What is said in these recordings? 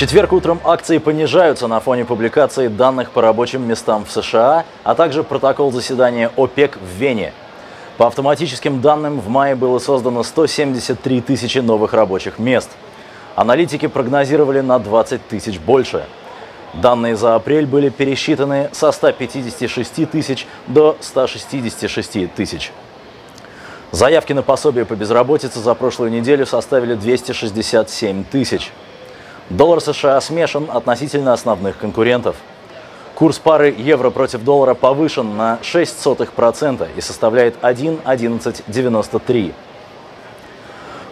четверг утром акции понижаются на фоне публикации данных по рабочим местам в США, а также протокол заседания ОПЕК в Вене. По автоматическим данным, в мае было создано 173 тысячи новых рабочих мест. Аналитики прогнозировали на 20 тысяч больше. Данные за апрель были пересчитаны со 156 тысяч до 166 тысяч. Заявки на пособие по безработице за прошлую неделю составили 267 тысяч. Доллар США смешан относительно основных конкурентов. Курс пары евро против доллара повышен на 0,06% и составляет 1,1193.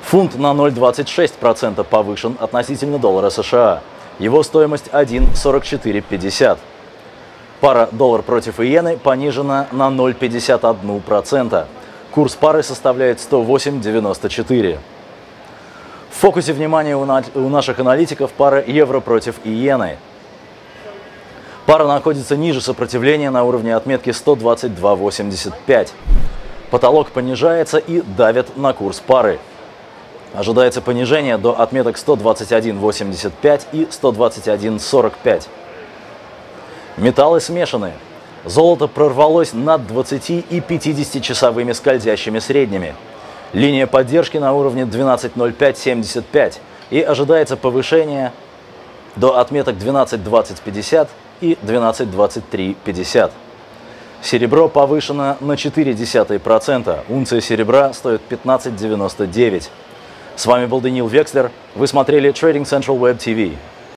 Фунт на 0,26% повышен относительно доллара США. Его стоимость 1,4450. Пара доллар против иены понижена на 0,51%. Курс пары составляет 108,94. В фокусе внимания у, на... у наших аналитиков пара евро против иены. Пара находится ниже сопротивления на уровне отметки 122,85. Потолок понижается и давит на курс пары. Ожидается понижение до отметок 121,85 и 121,45. Металлы смешанные. Золото прорвалось над 20 и 50 часовыми скользящими средними. Линия поддержки на уровне 12.0575 и ожидается повышение до отметок 12.2050 и 12.2350. Серебро повышено на 0,4%. Унция серебра стоит 15,99. С вами был Даниил Векслер. Вы смотрели Trading Central Web TV.